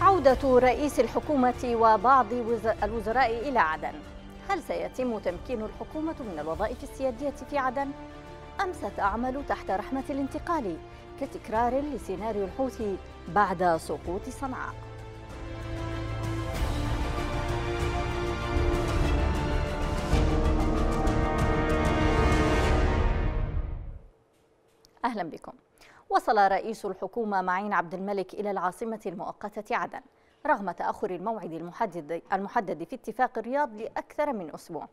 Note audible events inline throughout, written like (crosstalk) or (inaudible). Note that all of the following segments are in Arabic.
عودة رئيس الحكومة وبعض الوزراء إلى عدن هل سيتم تمكين الحكومة من الوظائف السيادية في عدن؟ أم ستعمل تحت رحمة الانتقال كتكرار لسيناريو الحوثي بعد سقوط صنعاء؟ أهلا بكم وصل رئيس الحكومة معين عبد الملك إلى العاصمة المؤقتة عدن رغم تأخر الموعد المحدد, المحدد في اتفاق الرياض لأكثر من أسبوع.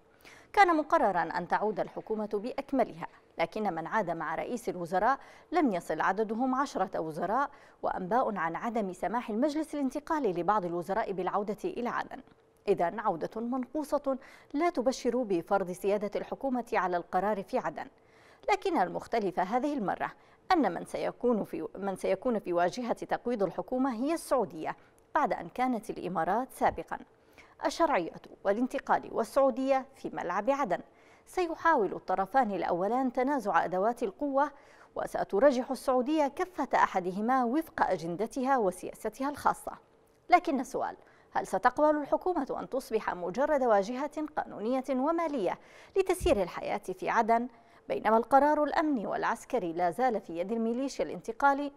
كان مقررا أن تعود الحكومة بأكملها لكن من عاد مع رئيس الوزراء لم يصل عددهم عشرة وزراء وأنباء عن عدم سماح المجلس الانتقالي لبعض الوزراء بالعودة إلى عدن. إذا عودة منقوصة لا تبشر بفرض سيادة الحكومة على القرار في عدن. لكن المختلف هذه المرة أن من سيكون في من سيكون في واجهة تقويض الحكومة هي السعودية بعد أن كانت الإمارات سابقا. الشرعية والانتقال والسعودية في ملعب عدن. سيحاول الطرفان الأولان تنازع أدوات القوة وسترجح السعودية كفة أحدهما وفق أجندتها وسياستها الخاصة. لكن السؤال هل ستقبل الحكومة أن تصبح مجرد واجهة قانونية ومالية لتسيير الحياة في عدن؟ بينما القرار الأمني والعسكري لا زال في يد الميليشيا الانتقالي.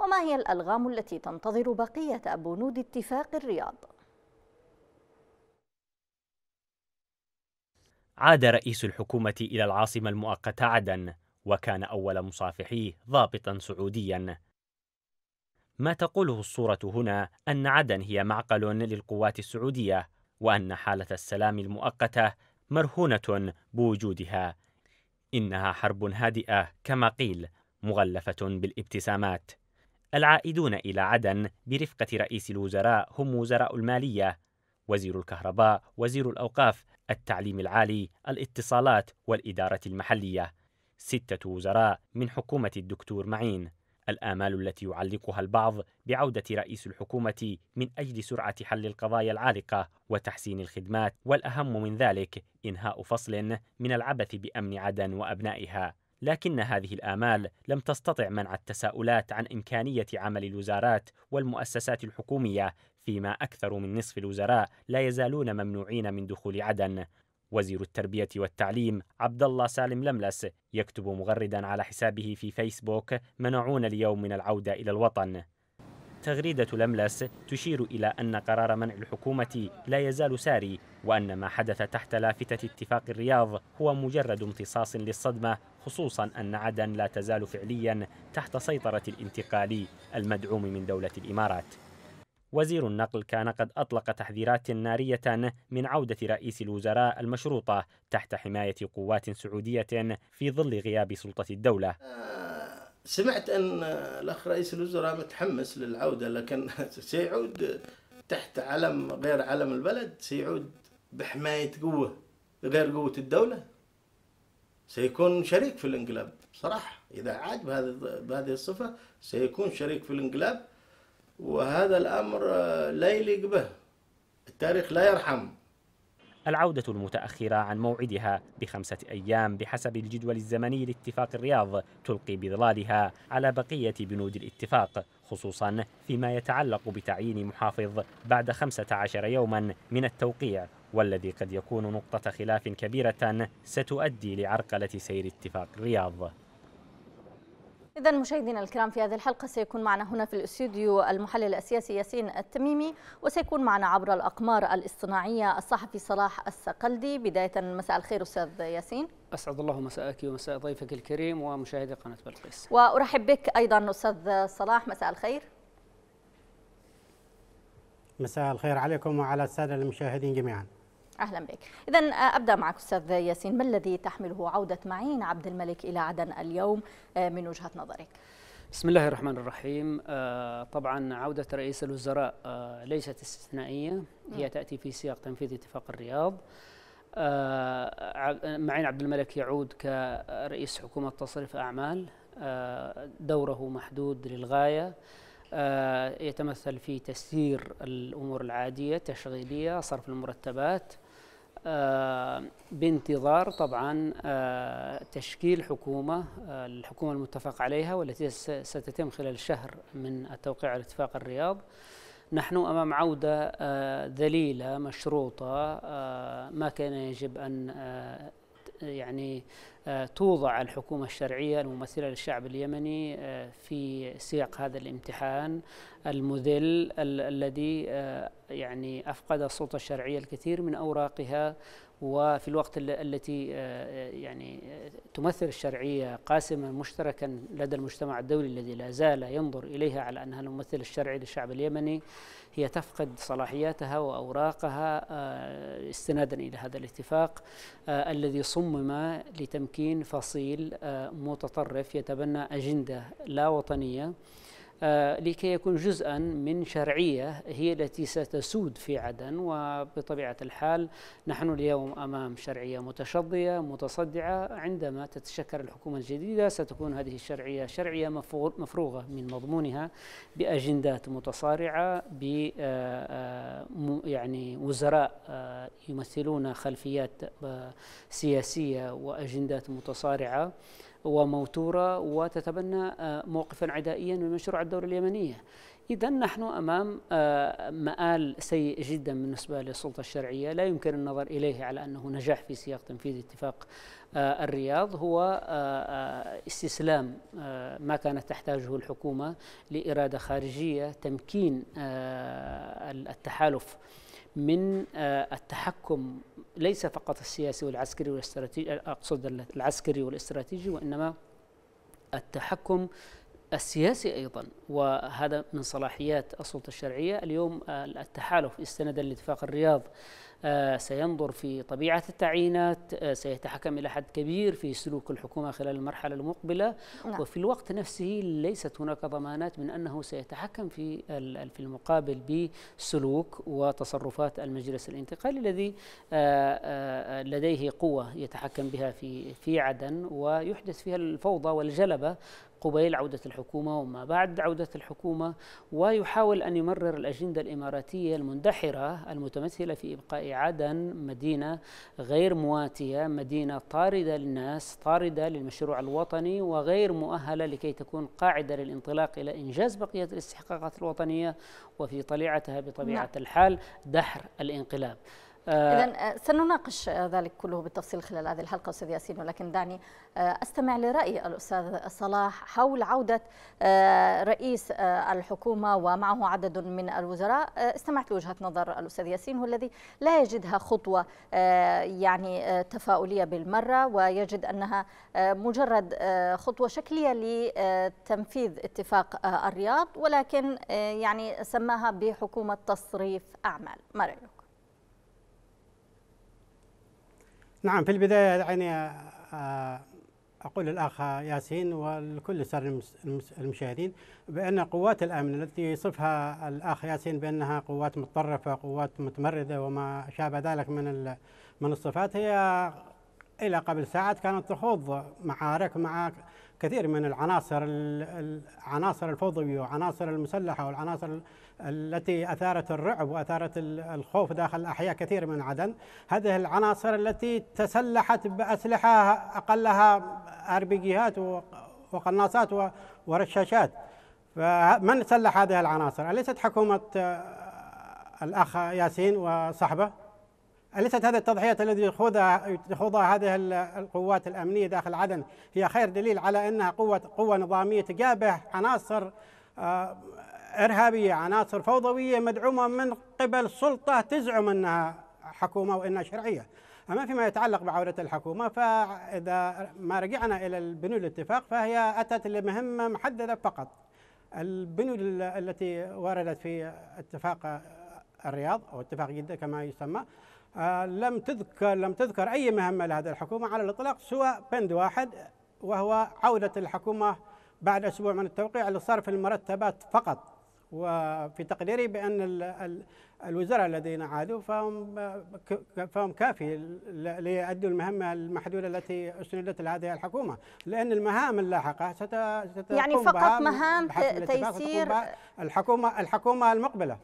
وما هي الألغام التي تنتظر بقية بنود اتفاق الرياض؟ عاد رئيس الحكومة إلى العاصمة المؤقتة عدن وكان أول مصافحيه ضابطا سعوديا. ما تقوله الصورة هنا أن عدن هي معقل للقوات السعودية وأن حالة السلام المؤقتة مرهونة بوجودها إنها حرب هادئة كما قيل مغلفة بالابتسامات. العائدون إلى عدن برفقة رئيس الوزراء هم وزراء المالية وزير الكهرباء وزير الأوقاف التعليم العالي الاتصالات والإدارة المحلية. ستة وزراء من حكومة الدكتور معين. الآمال التي يعلقها البعض بعودة رئيس الحكومة من أجل سرعة حل القضايا العالقة وتحسين الخدمات والأهم من ذلك إنهاء فصل من العبث بأمن عدن وأبنائها. لكن هذه الآمال لم تستطع منع التساؤلات عن إمكانية عمل الوزارات والمؤسسات الحكومية فيما أكثر من نصف الوزراء لا يزالون ممنوعين من دخول عدن. وزير التربية والتعليم عبد الله سالم لملس يكتب مغردا على حسابه في فيسبوك منعون اليوم من العودة إلى الوطن تغريدة لملس تشير إلى أن قرار منع الحكومة لا يزال ساري وأن ما حدث تحت لافتة اتفاق الرياض هو مجرد امتصاص للصدمة خصوصا أن عدن لا تزال فعليا تحت سيطرة الانتقالي المدعوم من دولة الإمارات. وزير النقل كان قد أطلق تحذيرات نارية من عودة رئيس الوزراء المشروطة تحت حماية قوات سعودية في ظل غياب سلطة الدولة. آه، سمعت أن الأخ رئيس الوزراء متحمس للعودة لكن (laughs) سيعود تحت علم غير علم البلد؟ سيعود بحماية قوة غير قوة الدولة؟ سيكون شريك في الانقلاب. صراحة إذا عاد بهذه الصفة سيكون شريك في الانقلاب. وهذا الأمر لا يليق به. التاريخ لا يرحم. العودة المتأخرة عن موعدها بخمسة أيام بحسب الجدول الزمني لاتفاق الرياض تلقي بظلالها على بقية بنود الاتفاق خصوصا فيما يتعلق بتعيين محافظ بعد خمسة عشر يوما من التوقيع والذي قد يكون نقطة خلاف كبيرة ستؤدي لعرقلة سير اتفاق الرياض. إذا مشاهدينا الكرام في هذه الحلقة سيكون معنا هنا في الاستوديو المحلل السياسي ياسين التميمي وسيكون معنا عبر الأقمار الاصطناعية الصحفي صلاح السقلدي. بداية مساء الخير أستاذ ياسين. أسعد الله مساءك ومساء ضيفك الكريم ومشاهدي قناة بلقيس. وأرحب بك أيضا أستاذ صلاح. مساء الخير. مساء الخير عليكم وعلى السادة المشاهدين جميعا. أهلا بك. اذا آه، أبدأ معك أستاذ ياسين. ما الذي تحمله عودة معين عبد الملك إلى عدن اليوم آه، من وجهة نظرك؟ بسم الله الرحمن الرحيم. آه، طبعا عودة رئيس الوزراء ليست استثنائية. هي تأتي في سياق تنفيذ اتفاق الرياض. معين عبد الملك يعود كرئيس حكومة تصريف أعمال. دوره محدود للغاية. يتمثل في تسيير الأمور العادية التشغيلية صرف المرتبات. بانتظار طبعا آه، تشكيل حكومة آه، الحكومة المتفق عليها والتي ستتم خلال شهر من التوقيع على اتفاق الرياض. نحن أمام عودة ذليلة مشروطة ما كان يجب أن يعني توضع الحكومة الشرعية الممثلة للشعب اليمني في سياق هذا الامتحان المذل الذي يعني أفقد السلطة الشرعية الكثير من أوراقها وفي الوقت التي يعني تمثل الشرعية قاسما مشتركا لدى المجتمع الدولي الذي لا زال ينظر إليها على أنها الممثل الشرعي للشعب اليمني هي تفقد صلاحياتها وأوراقها آه، استنادا إلى هذا الاتفاق آه، الذي صمم لتمكين فصيل آه، متطرف يتبنى أجندة لا وطنية آه، لكي يكون جزءا من شرعية هي التي ستسود في عدن. وبطبيعة الحال نحن اليوم أمام شرعية متشظية متصدعة. عندما تتشكل الحكومة الجديدة ستكون هذه الشرعية شرعية مفروغة من مضمونها بأجندات متصارعة ب آه، آه، يعني وزراء يمثلون خلفيات سياسية وأجندات متصارعة. وموتورة وتتبنى آه، موقفا عدائيا من مشروع الدولة اليمنية. إذا نحن أمام آه، مآل سيء جدا بالنسبة للسلطة الشرعية. لا يمكن النظر إليه على أنه نجاح في سياق تنفيذ اتفاق آه، الرياض. هو استسلام ما كانت تحتاجه الحكومة لإرادة خارجية تمكين التحالف من التحكم ليس فقط السياسي والعسكري والاستراتيجي أقصد العسكري والاستراتيجي وإنما التحكم السياسي أيضا. وهذا من صلاحيات السلطة الشرعية. اليوم التحالف استندا لاتفاق الرياض آه، سينظر في طبيعة التعيينات آه، سيتحكم إلى حد كبير في سلوك الحكومة خلال المرحلة المقبلة نعم. وفي الوقت نفسه ليست هناك ضمانات من أنه سيتحكم في في المقابل بسلوك وتصرفات المجلس الانتقالي الذي آه، لديه قوة يتحكم بها في في عدن ويحدث فيها الفوضى والجلبة قبيل عودة الحكومة وما بعد عودة الحكومة ويحاول أن يمرر الأجندة الإماراتية المندحرة المتمثلة في إبقاء عدن مدينة غير مواتية مدينة طاردة للناس طاردة للمشروع الوطني وغير مؤهلة لكي تكون قاعدة للانطلاق إلى إنجاز بقية الاستحقاقات الوطنية وفي طليعتها بطبيعة نعم. الحال دحر الانقلاب إذا آه، سنناقش ذلك كله بالتفصيل خلال هذه الحلقة أستاذ ياسين. ولكن دعني آه، أستمع لرأي الأستاذ صلاح حول عودة رئيس الحكومة ومعه عدد من الوزراء. استمعت لوجهة نظر الأستاذ ياسين هو الذي لا يجدها خطوة يعني تفاؤلية بالمرة ويجد أنها مجرد خطوة شكلية لتنفيذ اتفاق الرياض ولكن يعني سماها بحكومة تصريف أعمال. ما رأيك؟ نعم في البداية يعني آه، أقول للأخ ياسين ولكل السادة المشاهدين بأن قوات الأمن التي يصفها الأخ ياسين بأنها قوات متطرفة قوات متمردة وما شابه ذلك من من الصفات هي إلى قبل ساعات كانت تخوض معارك مع كثير من العناصر العناصر الفوضوية وعناصر المسلحة والعناصر التي أثارت الرعب وأثارت الخوف داخل أحياء كثير من عدن. هذه العناصر التي تسلحت بأسلحة أقلها أربيجيات وقناصات ورشاشات. فمن سلح هذه العناصر؟ أليست حكومة الأخ ياسين وصحبه؟ أليست هذه التضحيات التي يخوضها يخوضها هذه القوات الأمنية داخل عدن هي خير دليل على أنها قوة قوة نظامية تجابه عناصر آه، إرهابية عناصر فوضوية مدعومة من قبل سلطة تزعم أنها حكومة وأنها شرعية. أما فيما يتعلق بعودة الحكومة فإذا ما رجعنا إلى البنود الاتفاق فهي أتت لمهمة محددة فقط. البنود التي وردت في اتفاق الرياض أو اتفاق جدة كما يسمى آه، لم تذكر لم تذكر أي مهمة لهذه الحكومة على الإطلاق سوى بند واحد وهو عودة الحكومة بعد أسبوع من التوقيع لصرف المرتبات فقط. وفي تقديري بأن الوزراء الذين عادوا فهم فهم كافي ليؤدوا المهمة المحدودة التي أسندت لهذه الحكومة. لأن المهام اللاحقة ستقوم يعني فقط مهام تيسير الحكومة الحكومة المقبلة.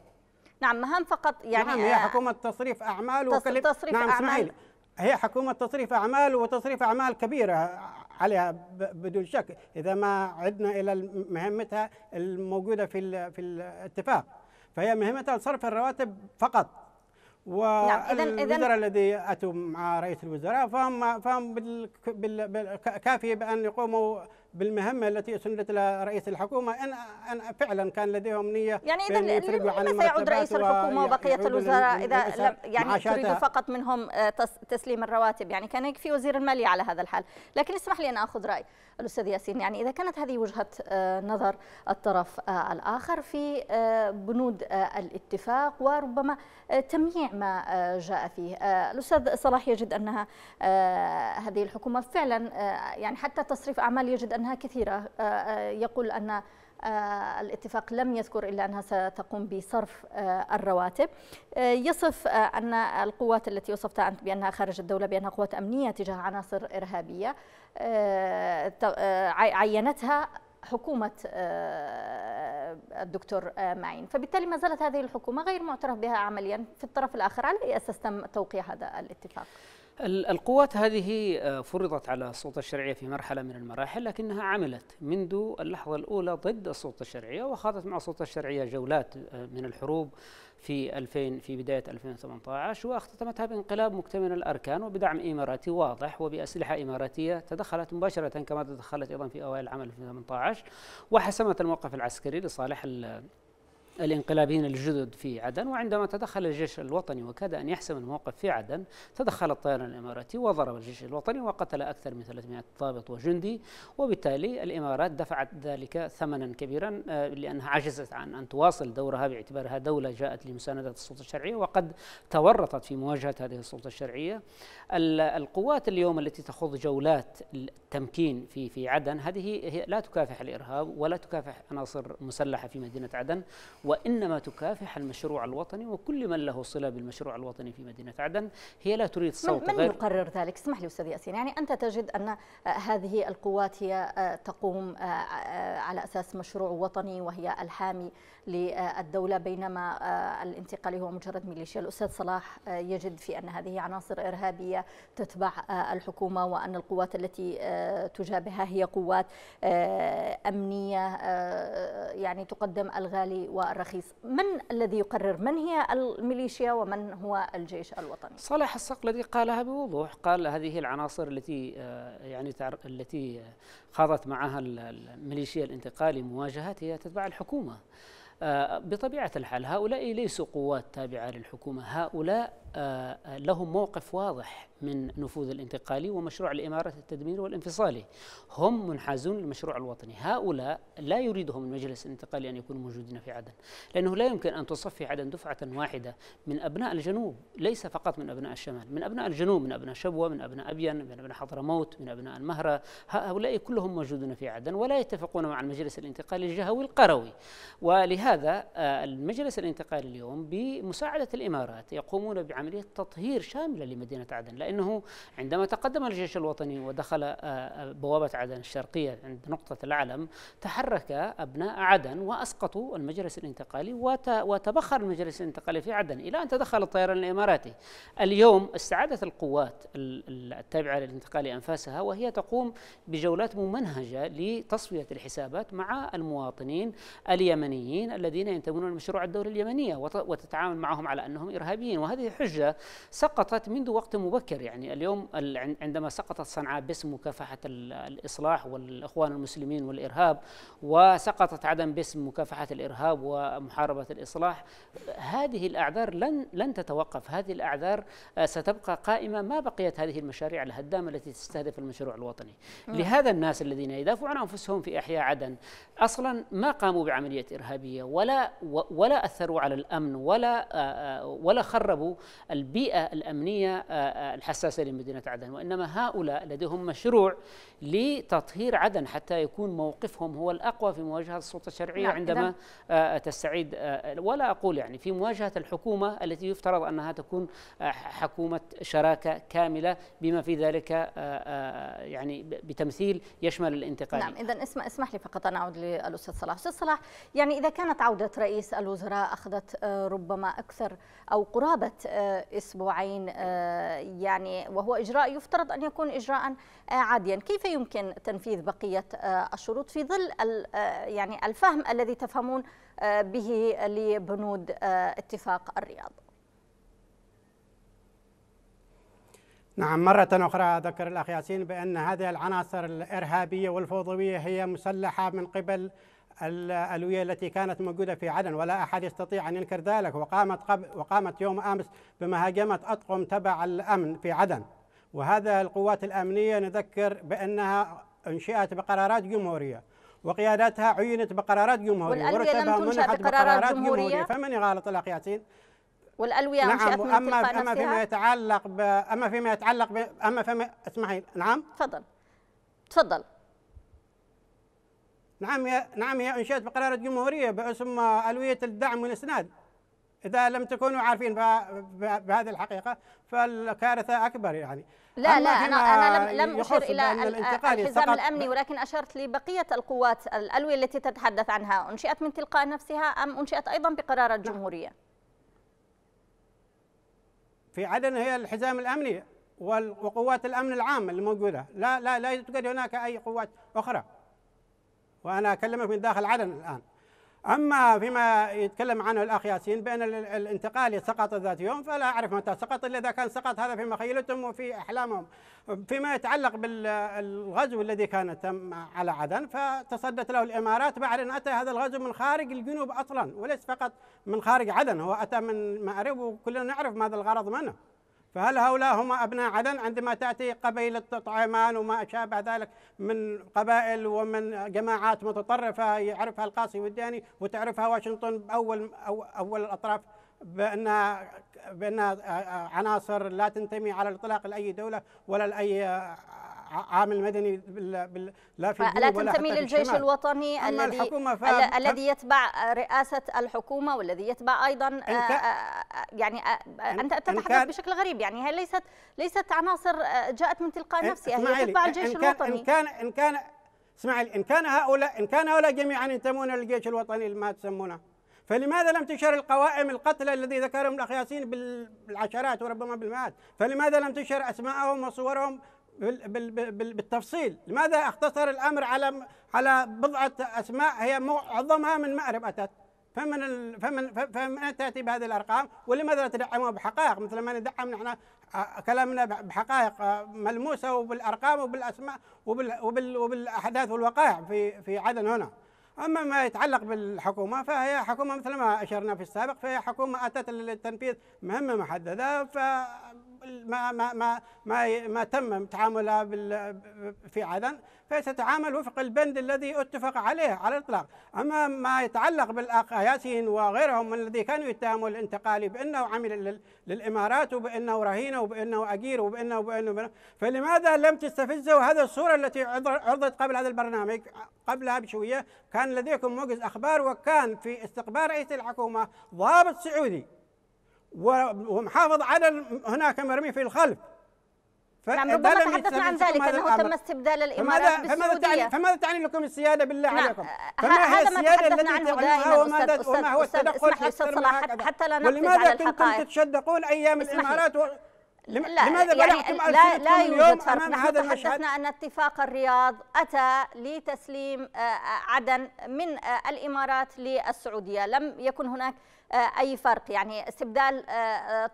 نعم مهام فقط يعني نعم هي حكومة تصريف أعمال تصريف نعم أعمال. هي حكومة تصريف أعمال وتصريف أعمال كبيرة. عليها بدون شك إذا ما عدنا إلى مهمتها الموجودة في في الاتفاق. فهي مهمتها صرف الرواتب فقط. والوزراء الذي أتوا مع رئيس الوزراء فهم فهم بالكافي بأن يقوموا بالمهمة التي أسندت إلى رئيس الحكومة. ان أن فعلا كان لديهم نية يعني اذا لماذا يعود رئيس الحكومة وبقية الوزراء إذا يعني تريد فقط منهم آه، تسليم الرواتب؟ يعني كان يكفي وزير المالية على هذا الحال. لكن اسمح لي أن آخذ رأي الأستاذ ياسين. يعني إذا كانت هذه وجهة آه، نظر الطرف آه، الآخر في بنود الاتفاق وربما تمييع ما جاء فيه. الأستاذ صلاح يجد أنها هذه الحكومة فعلا يعني حتى تصريف أعمال يجد أنها كثيرة. آه، آه، يقول أن آه، الاتفاق لم يذكر إلا أنها ستقوم بصرف الرواتب. يصف أن القوات التي وصفتها أنت بأنها خارج الدولة بأنها قوات أمنية تجاه عناصر إرهابية عينتها حكومة الدكتور معين. فبالتالي ما زالت هذه الحكومة غير معترف بها عمليا في الطرف الآخر على أي أساس تم توقيع هذا الاتفاق؟ القوات هذه آه، فرضت على السلطة الشرعية في مرحلة من المراحل لكنها عملت منذ اللحظة الأولى ضد السلطة الشرعية وخاضت مع السلطة الشرعية جولات آه، من الحروب في 2000 في بداية 2018 واختتمتها بانقلاب مكتمل الأركان وبدعم إماراتي واضح وبأسلحة إماراتية تدخلت مباشرة كما تدخلت أيضا في أوائل العام 2018 وحسمت الموقف العسكري لصالح الانقلابيين الجدد في عدن وعندما تدخل الجيش الوطني وكاد أن يحسم الموقف في عدن تدخل الطيران الإماراتي وضرب الجيش الوطني وقتل أكثر من 300 ضابط وجندي وبالتالي الإمارات دفعت ذلك ثمنا كبيرا آه، لأنها عجزت عن أن تواصل دورها باعتبارها دولة جاءت لمساندة السلطة الشرعية وقد تورطت في مواجهة هذه السلطة الشرعية. القوات اليوم التي تخوض جولات التمكين في في عدن هذه لا تكافح الإرهاب ولا تكافح عناصر مسلحة في مدينة عدن وإنما تكافح المشروع الوطني وكل من له صلة بالمشروع الوطني في مدينة عدن. هي لا تريد صوت من, من غير يقرر ذلك؟ اسمح لي أستاذ ياسين. يعني أنت تجد أن آه، هذه القوات هي آه، تقوم آه، على أساس مشروع وطني وهي الحامي للدولة بينما الانتقالي هو مجرد ميليشيا. الأستاذ صلاح يجد في أن هذه عناصر إرهابية تتبع الحكومة وأن القوات التي تجابهها هي قوات أمنية يعني تقدم الغالي والرخيص من الذي يقرر؟ من هي الميليشيا ومن هو الجيش الوطني؟ صالح الصقلدي قالها بوضوح قال هذه العناصر التي يعني التي خاضت معها الميليشيا الانتقالي مواجهات هي تتبع الحكومة. آه، بطبيعة الحال هؤلاء ليسوا قوات تابعة للحكومة. هؤلاء آه، لهم موقف واضح. من نفوذ الانتقالي ومشروع الإمارة التدمير والانفصالي. هم منحازون للمشروع الوطني. هؤلاء لا يريدهم المجلس الانتقالي أن يكونوا موجودين في عدن لأنه لا يمكن أن تصفي عدن دفعة واحدة من أبناء الجنوب ليس فقط من أبناء الشمال من أبناء الجنوب من أبناء شبوة من أبناء أبين من أبناء حضرموت من أبناء المهرة. هؤلاء كلهم موجودون في عدن ولا يتفقون مع المجلس الانتقالي الجهوي القروي. ولهذا آه، المجلس الانتقالي اليوم بمساعدة الإمارات يقومون بعملية تطهير شاملة لمدينة عدن. لأنه عندما تقدم الجيش الوطني ودخل آه، آه، بوابة عدن الشرقية عند نقطة العلم تحرك أبناء عدن وأسقطوا المجلس الانتقالي وتبخر المجلس الانتقالي في عدن إلى أن تدخل الطيران الإماراتي. اليوم استعادت القوات التابعة للانتقالي أنفاسها وهي تقوم بجولات ممنهجة لتصفية الحسابات مع المواطنين اليمنيين الذين ينتمون للمشروع الدولي اليمنية وتتعامل معهم على أنهم إرهابيين. وهذه حجة سقطت منذ وقت مبكر يعني اليوم عندما سقطت صنعاء باسم مكافحة الإصلاح والإخوان المسلمين والإرهاب وسقطت عدن باسم مكافحة الإرهاب ومحاربة الإصلاح هذه الأعذار لن لن تتوقف. هذه الأعذار آه، ستبقى قائمة ما بقيت هذه المشاريع الهدامة التي تستهدف المشروع الوطني. لهذا الناس الذين يدافعون عن أنفسهم في إحياء عدن أصلا ما قاموا بعملية إرهابية ولا ولا أثروا على الأمن ولا آه، آه، ولا خربوا البيئة الأمنية آه، الحساسة لمدينة عدن وإنما هؤلاء لديهم مشروع لتطهير عدن حتى يكون موقفهم هو الأقوى في مواجهة السلطة الشرعية نعم عندما آه، تستعيد ولا أقول يعني في مواجهة الحكومة التي يفترض أنها تكون حكومة شراكة كاملة بما في ذلك يعني بتمثيل يشمل الانتقال. نعم إذا اسمح اسمح لي فقط أن أعود للأستاذ صلاح. أستاذ صلاح يعني إذا كانت عودة رئيس الوزراء أخذت ربما أكثر أو قرابة أسبوعين يعني وهو إجراء يفترض أن يكون إجراء عاديا. كيف يمكن تنفيذ بقية الشروط في ظل يعني الفهم الذي تفهمون به لبنود اتفاق الرياض؟ نعم مرة أخرى أذكر الأخ ياسين بأن هذه العناصر الإرهابية والفوضوية هي مسلحة من قبل الألوية التي كانت موجودة في عدن ولا أحد يستطيع أن ينكر ذلك. وقامت قبل وقامت يوم أمس بمهاجمة أطقم تبع الأمن في عدن. وهذا القوات الأمنية نذكر بأنها أنشئت بقرارات جمهورية وقيادتها عينت بقرارات جمهورية لم تنشأ بقرارات جمهورية, جمهورية؟ فمن يغالط الأخ ياسين؟ والألوية نعم أنشئت من أما تلقاء أما فيما يتعلق ب... أما فيما يتعلق ب... أما فيما اسمحي نعم؟ تفضل. تفضل. نعم هي نعم هي انشئت بقرارات جمهورية باسم ألوية الدعم والإسناد. إذا لم تكونوا عارفين بهذه الحقيقة فالكارثة أكبر يعني. لا لا أنا أنا لم لم اشر إلى الحزام الأمني ولكن أشرت لبقية القوات الألوية التي تتحدث عنها. أنشئت من تلقاء نفسها أم أنشئت أيضا بقرارات جمهورية؟ في عدن هي الحزام الأمني وقوات الأمن العام الموجودة. لا لا لا توجد هناك أي قوات أخرى. وأنا أكلمك من داخل عدن الآن. أما فيما يتكلم عنه الأخ ياسين بأن الانتقالي سقط ذات يوم فلا أعرف متى سقط. إلا إذا كان سقط هذا في مخيلتهم وفي أحلامهم. فيما يتعلق بالغزو الذي كان تم على عدن فتصدت له الإمارات بعد أن أتى هذا الغزو من خارج الجنوب أصلا وليس فقط من خارج عدن هو أتى من مأرب وكلنا نعرف ماذا الغرض منه. فهل هؤلاء هم أبناء عدن؟ عندما تأتي قبيلة طعيمان وما شابه ذلك من قبائل ومن جماعات متطرفة يعرفها القاسي والداني وتعرفها واشنطن أول أو أول الأطراف بأنها بأنها عناصر لا تنتمي على الإطلاق لأي دولة ولا لأي عامل مدني بال لا في لا تنتمي للجيش الوطني الذي الذي يتبع رئاسة الحكومة والذي يتبع أيضا آه، آه، يعني آه، أنت تتحدث بشكل غريب يعني هي ليست ليست عناصر جاءت من تلقاء نفسها هي تتبع الجيش إن الوطني. ان كان إن كان اسمعي إن كان هؤلاء إن كان هؤلاء جميعا ينتمون للجيش الوطني ما تسمونه. فلماذا لم تشر القوائم القتلى الذي ذكرهم الاخ ياسين بالعشرات وربما بالمئات؟ فلماذا لم تشر أسماءهم وصورهم بالتفصيل. لماذا اختصر الأمر على على بضعة أسماء؟ هي معظمها من مأرب أتت. فمن فمن فمن تأتي بهذه الأرقام؟ ولماذا تدعمها بحقائق؟ مثل ما ندعم نحن كلامنا بحقائق ملموسة وبالأرقام وبالأسماء وبال وبال وبالأحداث والوقائع في في عدن هنا. أما ما يتعلق بالحكومة فهي حكومة مثل ما أشرنا في السابق فهي حكومة أتت للتنفيذ مهمة محددة ف ما ما ما ما, ما تم تعاملها في عدن فستتعامل وفق البند الذي اتفق عليه على الإطلاق، أما ما يتعلق بالاخ ياسين وغيرهم من الذي كانوا يتهموا الانتقالي بأنه عمل للإمارات وبأنه رهينة وبأنه أجير وبأنه وبانه فلماذا لم تستفزوا هذه الصورة التي عرضت قبل هذا البرنامج؟ قبلها بشوية كان لديكم موجز أخبار وكان في استقبال رئيس الحكومة ضابط سعودي. ومحافظ عدن هناك مرمي في الخلف. نعم ربما تحدثنا عن ذلك أنه تم استبدال الإمارات فماذا بالسعودية. فماذا فماذا تعني لكم السيادة بالله نعم. عليكم؟ فما هذا ما تحدثنا عنه دائما وما, وما هو التدخل أستاذ صلاح حتى لا على ولماذا كنتم تتشدقون أيام الإمارات و... لا لماذا يعني لا, لا يوجد فرق. نحن تحدثنا أن اتفاق الرياض أتى لتسليم آه، عدن من آه، الإمارات للسعودية. لم يكن هناك آه، أي فرق يعني استبدال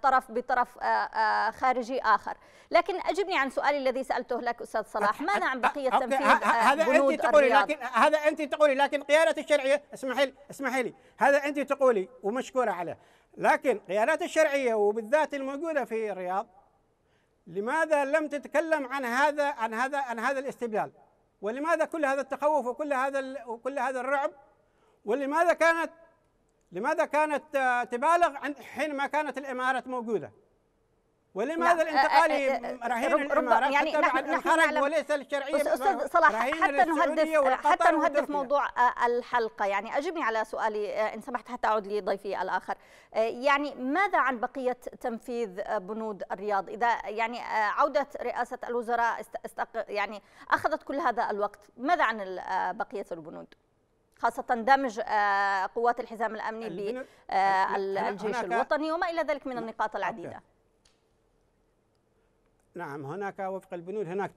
طرف بطرف خارجي آخر. لكن أجبني عن سؤالي الذي سألته لك أستاذ صلاح. ماذا عن بقية تنفيذ هذا أنت تقولي لكن هذا أنت تقولي لكن قيادة الشرعية اسمحي لي اسمحي لي. هذا أنت تقولي ومشكورة عليه. لكن قيادات الشرعية وبالذات الموجودة في الرياض لماذا لم تتكلم عن هذا عن هذا عن هذا الاستبدال؟ ولماذا كل هذا التخوف وكل هذا وكل هذا الرعب؟ ولماذا كانت لماذا كانت تبالغ عن حينما كانت الإمارات موجودة؟ ولماذا الانتقالي رهين الإمارات يعني تبع الخرج وليس الشرعية أستاذ صلاح حتى نهدف حتى نهدف موضوع الحلقة. يعني أجبني على سؤالي إن سمحت حتى أعود لضيفي الآخر. يعني ماذا عن بقية تنفيذ بنود الرياض؟ إذا يعني عودة رئاسة الوزراء استق يعني أخذت كل هذا الوقت ماذا عن بقية البنود؟ خاصة دمج قوات الحزام الأمني بالجيش الوطني وما إلى ذلك من النقاط العديدة نعم هناك وفق البنود هناك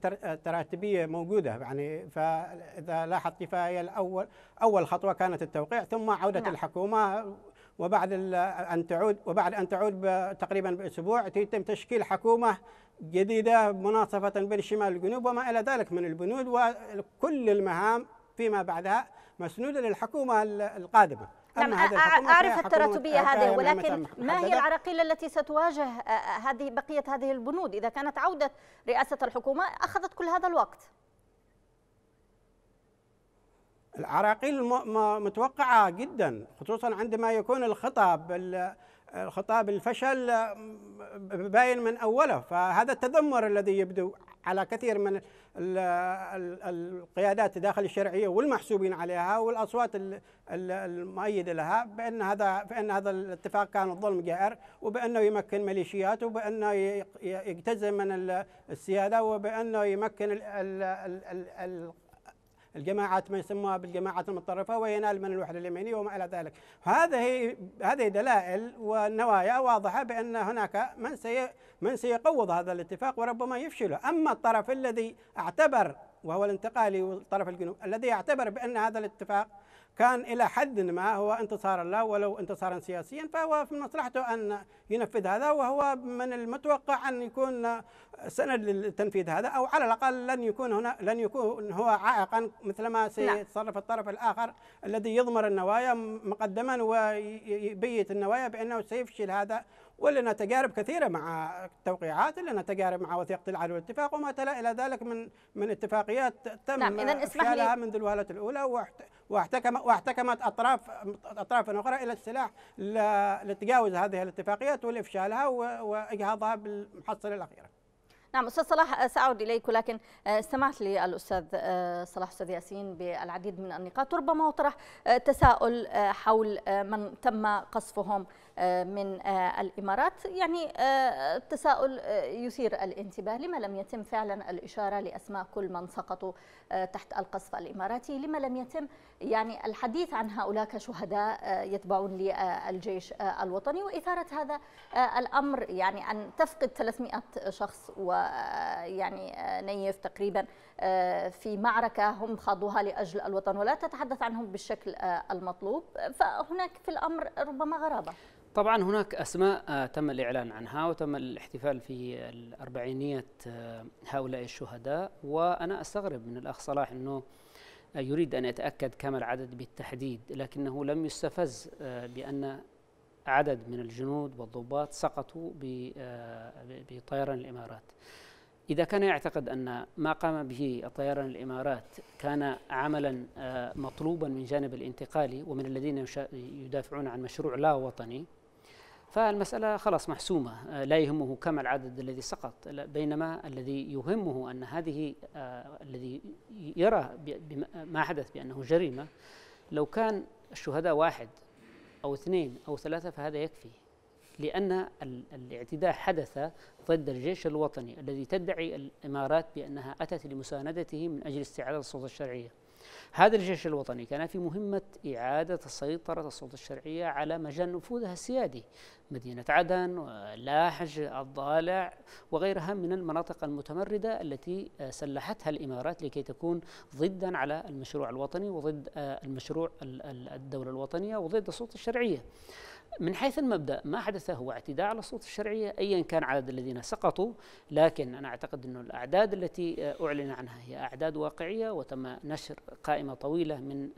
تراتبية موجودة يعني فإذا لاحظت فهي الأول أول خطوة كانت التوقيع ثم عودة نعم. الحكومة وبعد أن تعود وبعد أن تعود تقريبا بأسبوع يتم تشكيل حكومة جديدة مناصفة بين الشمال والجنوب وما إلى ذلك من البنود وكل المهام فيما بعدها مسنوده للحكومة القادمة. نعم أعرف التراتبية هذه ولكن ما هي العراقيل التي ستواجه هذه بقية هذه البنود؟ إذا كانت عودة رئاسة الحكومة أخذت كل هذا الوقت. العراقيل متوقعة جدا خصوصا عندما يكون الخطاب خطاب الفشل باين من أوله. فهذا التذمر الذي يبدو. على كثير من القيادات داخل الشرعية والمحسوبين عليها والأصوات المؤيده لها بأن هذا بأن هذا الاتفاق كان ظلم جائر وبأنه يمكن ميليشيات وبأنه يجتزم من السيادة وبأنه يمكن الجماعات ما يسموها بالجماعات المتطرفة وينال من الوحدة اليمينية وما إلى ذلك. هذه هذه دلائل والنوايا واضحة بأن هناك من سي من سيقوض هذا الاتفاق وربما يفشله. أما الطرف الذي اعتبر وهو الانتقالي والطرف الجنوب الذي اعتبر بأن هذا الاتفاق كان إلى حد ما هو انتصار له ولو انتصارا سياسيا فهو في مصلحته أن ينفذ هذا وهو من المتوقع أن يكون سند لتنفيذ هذا أو على الأقل لن يكون هنا لن يكون هو عائقا مثلما نعم. سيتصرف الطرف الآخر الذي يضمر النوايا مقدما ويبيت النوايا بأنه سيفشل هذا ولنا تجارب كثيرة مع التوقيعات لنا تجارب مع وثيقة العدل والاتفاق وما تلا إلى ذلك من من اتفاقيات تم نعم افشالها منذ الوهلة الأولى واحتكم واحتكمت اطراف أطراف أخرى إلى السلاح لتجاوز هذه الاتفاقيات ولافشالها وإجهاضها بالمحصلة الأخيرة. نعم أستاذ صلاح سأعود إليك ولكن استمعت للأستاذ صلاح أستاذ ياسين بالعديد من النقاط ربما وطرح تساؤل حول من تم قصفهم من الإمارات. يعني التساؤل يثير الانتباه. لما لم يتم فعلا الإشارة لأسماء كل من سقطوا تحت القصف الإماراتي؟ لما لم يتم يعني الحديث عن هؤلاء كشهداء يتبعون للجيش الوطني. وإثارة هذا الأمر يعني أن تفقد 300 شخص ويعني نيف تقريبا في معركة هم خاضوها لأجل الوطن. ولا تتحدث عنهم بالشكل المطلوب. فهناك في الأمر ربما غرابة. طبعا هناك أسماء تم الإعلان عنها وتم الاحتفال في الأربعينية هؤلاء الشهداء وأنا أستغرب من الأخ صلاح إنه يريد أن يتأكد كم العدد بالتحديد لكنه لم يستفز بأن عدد من الجنود والضباط سقطوا بطيران الإمارات. إذا كان يعتقد أن ما قام به طيران الإمارات كان عملا مطلوبا من جانب الانتقالي ومن الذين يدافعون عن مشروع لا وطني فالمسألة خلاص محسومة. آه، لا يهمه كم العدد الذي سقط بينما الذي يهمه أن هذه آه، الذي يرى ما حدث بأنه جريمة لو كان الشهداء واحد أو اثنين أو ثلاثة فهذا يكفي لأن الاعتداء حدث ضد الجيش الوطني الذي تدعي الإمارات بأنها أتت لمساندته من أجل استعادة السلطة الشرعية. هذا الجيش الوطني كان في مهمة إعادة سيطرة السلطة الشرعية على مجال نفوذها السيادي مدينة عدن ولاحج الضالع وغيرها من المناطق المتمردة التي سلحتها الإمارات لكي تكون ضدا على المشروع الوطني وضد المشروع الدولة الوطنية وضد السلطة الشرعية. من حيث المبدأ ما حدث هو اعتداء على السلطة الشرعية ايا كان عدد الذين سقطوا لكن أنا أعتقد انه الأعداد التي أعلن عنها هي أعداد واقعية وتم نشر قائمة طويلة من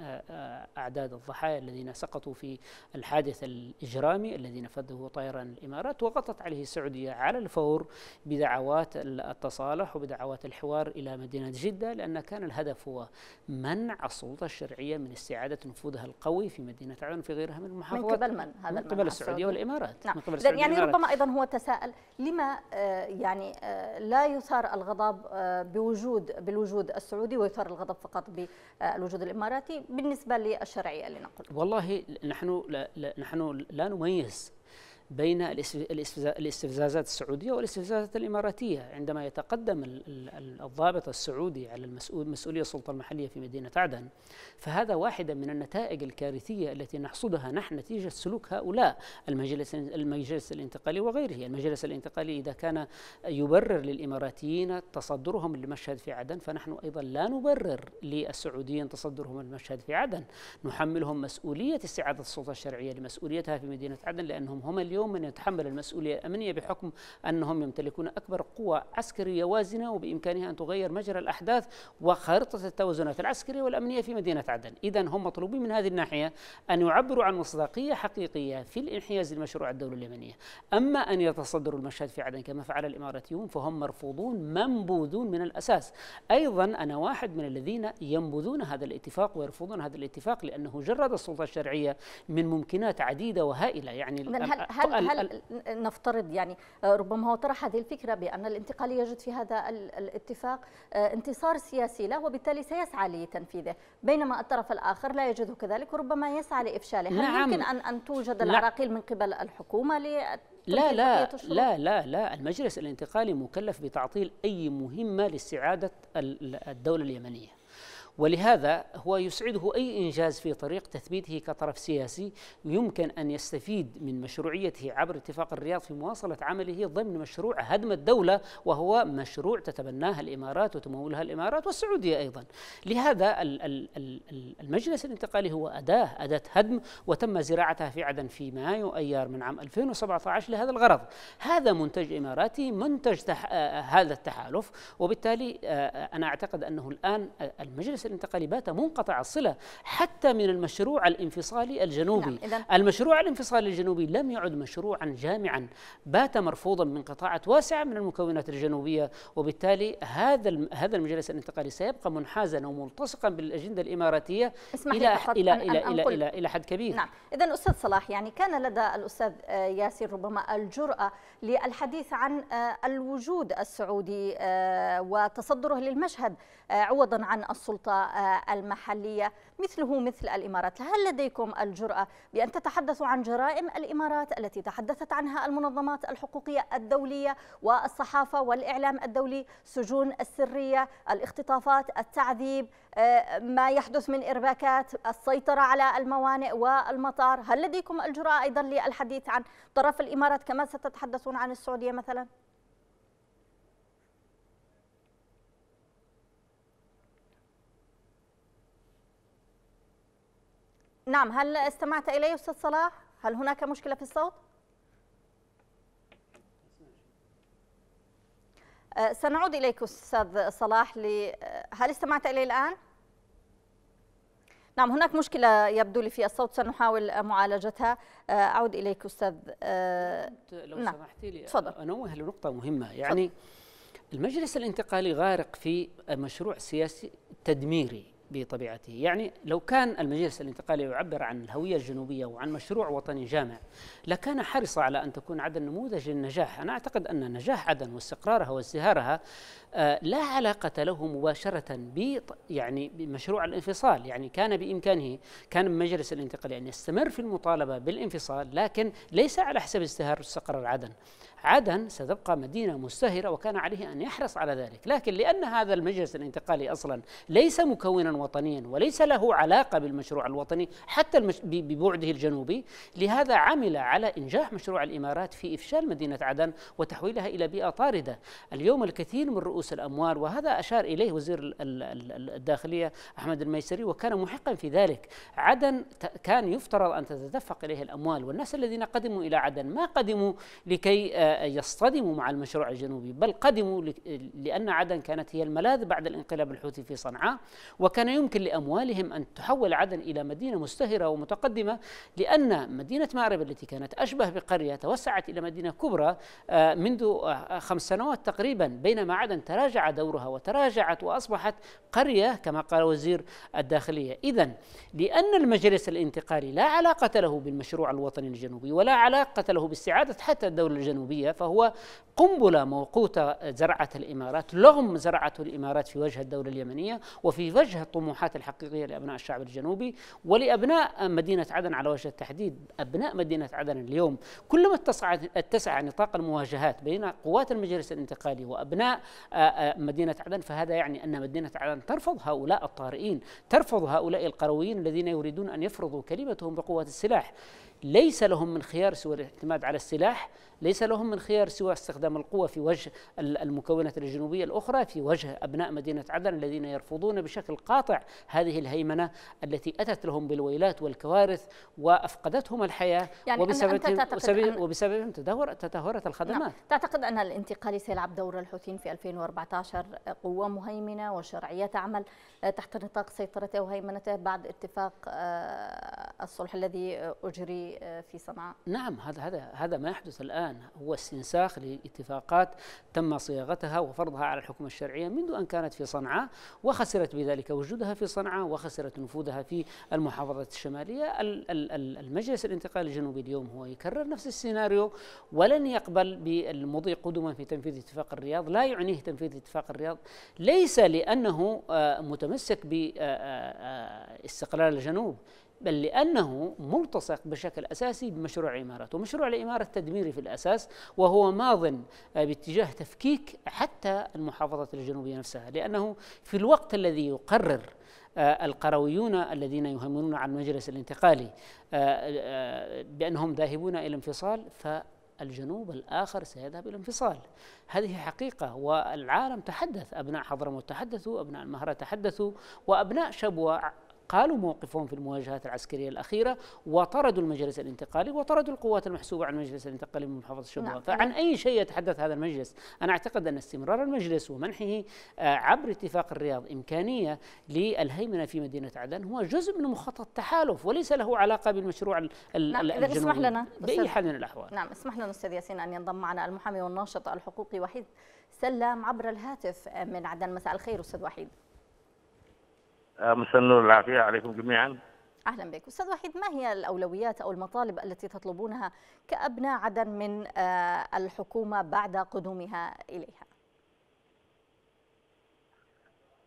أعداد الضحايا الذين سقطوا في الحادث الإجرامي الذي نفذه طيران الإمارات وغطت عليه السعودية على الفور بدعوات التصالح وبدعوات الحوار إلى مدينة جدة لأن كان الهدف هو منع السلطة الشرعية من استعادة نفوذها القوي في مدينة عدن وفي غيرها من المحافظات. من قبل من؟ هذا من قبل السعودية والإمارات نعم. من قبل السعودية يعني ربما أيضا هو تساءل لما آه، يعني آه، لا يثار الغضب آه، بوجود بالوجود السعودي ويثار الغضب فقط بالوجود الإماراتي بالنسبة للشرعية لنقل والله نحن لا, لا نحن لا نميز بين الاستفزازات السعودية والاستفزازات الإماراتية عندما يتقدم الضابط السعودي على المسؤول مسؤولية السلطة المحلية في مدينة عدن فهذا واحدة من النتائج الكارثية التي نحصدها نحن نتيجة سلوك هؤلاء المجلس المجلس الانتقالي وغيره. المجلس الانتقالي إذا كان يبرر للإماراتيين تصدرهم لمشهد في عدن فنحن أيضا لا نبرر للسعوديين تصدرهم المشهد في عدن. نحملهم مسؤولية استعادة السلطة الشرعية لمسؤوليتها في مدينة عدن لأنهم هم اليوم من يتحمل المسؤولية الأمنية بحكم أنهم يمتلكون أكبر قوة عسكرية وازنة وبإمكانها أن تغير مجرى الأحداث وخارطة التوازنات العسكرية والأمنية في مدينة عدن. إذا هم مطلوبين من هذه الناحية أن يعبروا عن مصداقية حقيقية في الانحياز لمشروع الدولة اليمنية. أما أن يتصدروا المشهد في عدن كما فعل الإماراتيون فهم مرفوضون منبوذون من الأساس. أيضا أنا واحد من الذين ينبذون هذا الاتفاق ويرفضون هذا الاتفاق لأنه جرد السلطة الشرعية من ممكنات عديدة وهائلة. يعني هل, هل, هل نفترض يعني ربما هو طرح هذه الفكرة بأن الانتقال يجد في هذا الاتفاق آه، انتصار سياسي له وبالتالي سيسعى لتنفيذه. بينما الطرف الآخر لا يجده كذلك وربما يسعى لإفشاله. هل نعم. يمكن أن أن توجد العراقيل من قبل الحكومة لا لا لا لا لا. المجلس الانتقالي مكلف بتعطيل أي مهمة لاستعادة الدولة اليمنية. ولهذا هو يسعده أي إنجاز في طريق تثبيته كطرف سياسي يمكن أن يستفيد من مشروعيته عبر اتفاق الرياض في مواصلة عمله ضمن مشروع هدم الدولة وهو مشروع تتبناه الإمارات وتمولها الإمارات والسعودية أيضا. لهذا المجلس الانتقالي هو أداة أداة هدم وتم زراعتها في عدن في مايو أيار من عام 2017 لهذا الغرض. هذا منتج إماراتي منتج تح... آه هذا التحالف وبالتالي آه أنا أعتقد أنه الآن المجلس المجلس الانتقالي بات منقطع الصلة حتى من المشروع الانفصالي الجنوبي. نعم المشروع الانفصالي الجنوبي لم يعد مشروعا جامعا بات مرفوضا من قطاعات واسعة من المكونات الجنوبية وبالتالي هذا هذا المجلس الانتقالي سيبقى منحازا وملتصقا بالأجندة الإماراتية إلى إلى إلى إلى إلى إلى حد كبير. نعم. إذا أستاذ صلاح يعني كان لدى الأستاذ آه، ياسر ربما الجرأة للحديث عن آه، الوجود السعودي آه، وتصدره للمشهد عوضا عن آه، المحلية مثله مثل الإمارات هل لديكم الجرأة بأن تتحدثوا عن جرائم الإمارات التي تحدثت عنها المنظمات الحقوقية الدولية والصحافة والإعلام الدولي سجون السرية الاختطافات التعذيب آه، ما يحدث من إرباكات السيطرة على الموانئ والمطار هل لديكم الجرأة أيضا للحديث عن طرف الإمارات كما ستتحدثون عن السعودية مثلاً؟ نعم هل استمعت إلي أستاذ صلاح؟ هل هناك مشكلة في الصوت؟ أه، سنعود إليك أستاذ صلاح ل... هل استمعت إلي الآن؟ نعم هناك مشكلة يبدو لي في الصوت سنحاول معالجتها أه، أعود إليك أستاذ أه، لو نعم. سمحتي لي تفضل أنوه لنقطة مهمة يعني فضل. المجلس الانتقالي غارق في مشروع سياسي تدميري بطبيعته. يعني لو كان المجلس الانتقالي يعبر عن الهوية الجنوبية وعن مشروع وطني جامع لكان حرص على أن تكون عدن نموذج للنجاح. أنا أعتقد أن نجاح عدن واستقرارها وازدهارها آه، لا علاقة له مباشرة ب يعني بمشروع الانفصال. يعني كان بإمكانه كان المجلس الانتقالي أن يستمر في المطالبة بالانفصال لكن ليس على حساب ازدهار واستقرار عدن. عدن ستبقى مدينة مزدهرة وكان عليه أن يحرص على ذلك. لكن لأن هذا المجلس الانتقالي أصلا ليس مكونا وطنيا وليس له علاقة بالمشروع الوطني حتى المش... ببعده الجنوبي. لهذا عمل على إنجاح مشروع الإمارات في إفشال مدينة عدن وتحويلها إلى بيئة طاردة. اليوم الكثير من رؤوس الأموال وهذا أشار إليه وزير الداخلية أحمد الميسري وكان محقا في ذلك. عدن كان يفترض أن تتدفق إليه الأموال والناس الذين قدموا إلى عدن ما قدموا لكي آه، يصطدموا مع المشروع الجنوبي بل قدموا لأن عدن كانت هي الملاذ بعد الانقلاب الحوثي في صنعاء وكان يمكن لأموالهم أن تحول عدن إلى مدينة مزدهرة ومتقدمة لأن مدينة مأرب التي كانت أشبه بقرية توسعت إلى مدينة كبرى آه، منذ آه، خمس سنوات تقريبا بينما عدن تراجع دورها وتراجعت وأصبحت قرية كما قال وزير الداخلية. إذا لأن المجلس الانتقالي لا علاقة له بالمشروع الوطني الجنوبي ولا علاقة له باستعادة حتى الدولة الجنوبية فهو قنبلة موقوتة زرعت الإمارات لغم زرعته الإمارات في وجه الدولة اليمنية وفي وجه الطموحات الحقيقية لأبناء الشعب الجنوبي ولأبناء مدينة عدن على وجه التحديد. أبناء مدينة عدن اليوم كلما اتسع نطاق المواجهات بين قوات المجلس الانتقالي وأبناء مدينة عدن فهذا يعني أن مدينة عدن ترفض هؤلاء الطارئين ترفض هؤلاء القرويين الذين يريدون أن يفرضوا كلمتهم بقوة السلاح. ليس لهم من خيار سوى الاعتماد على السلاح ليس لهم من خيار سوى استخدام القوة في وجه المكونات الجنوبية الأخرى في وجه أبناء مدينة عدن الذين يرفضون بشكل قاطع هذه الهيمنة التي أتت لهم بالويلات والكوارث وأفقدتهم الحياة يعني وبسبب وبسببهم تدهورت الخدمات نعم. تعتقد أن الانتقالي سيلعب دور الحوثيين في 2014 قوة مهيمنة وشرعية تعمل تحت نطاق سيطرته وهيمنته بعد اتفاق آه، الصلح الذي أجري آه، في صنعاء. نعم هذا هذا هذا ما يحدث الآن. هو استنساخ لاتفاقات تم صياغتها وفرضها على الحكومة الشرعية منذ أن كانت في صنعاء وخسرت بذلك وجودها في صنعاء وخسرت نفوذها في المحافظة الشمالية. المجلس الانتقالي الجنوبي اليوم هو يكرر نفس السيناريو ولن يقبل بالمضي قدما في تنفيذ اتفاق الرياض. لا يعنيه تنفيذ اتفاق الرياض. ليس لأنه آه، متمسك باستقلال الجنوب. بل لأنه ملتصق بشكل أساسي بمشروع الإمارات ومشروع الإمارة التدميري في الأساس وهو ماض باتجاه تفكيك حتى المحافظة الجنوبية نفسها لأنه في الوقت الذي يقرر آه، القرويون الذين يهمنون عن المجلس الانتقالي آه، آه، بأنهم ذاهبون إلى انفصال فالجنوب الآخر سيذهب إلى انفصال. هذه حقيقة والعالم تحدث أبناء حضرموت تحدثوا أبناء المهرة تحدثوا وأبناء شبوة قالوا موقفهم في المواجهات العسكرية الأخيرة وطردوا المجلس الانتقالي وطردوا القوات المحسوبة عن المجلس الانتقالي من محافظة الشبوة نعم. فعن أي شيء يتحدث هذا المجلس؟ أنا أعتقد أن استمرار المجلس ومنحه آه، عبر اتفاق الرياض إمكانية للهيمنة في مدينة عدن هو جزء من مخطط تحالف وليس له علاقة بالمشروع نعم. الجنوبي. اسمح لنا بأي حال من الأحوال. نعم اسمح لنا أستاذ ياسين أن ينضم معنا المحامي والناشط الحقوقي وحيد سلام عبر الهاتف من عدن. مساء الخير أستاذ وحيد. مساء النور عليكم جميعا. أهلا بك. أستاذ وحيد ما هي الأولويات أو المطالب التي تطلبونها كأبناء عدن من آه، الحكومة بعد قدومها إليها؟